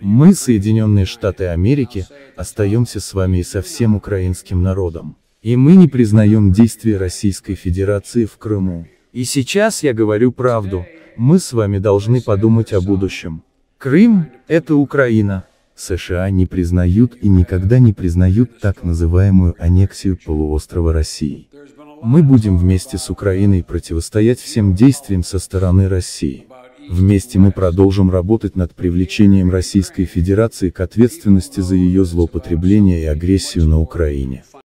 Мы, Соединенные Штаты Америки, остаемся с вами и со всем украинским народом. И мы не признаем действия Российской Федерации в Крыму. И сейчас я говорю правду, мы с вами должны подумать о будущем. Крым – это Украина. США не признают и никогда не признают так называемую аннексию полуострова России. Мы будем вместе с Украиной противостоять всем действиям со стороны России. Вместе мы продолжим работать над привлечением Российской Федерации к ответственности за ее злоупотребление и агрессию на Украине.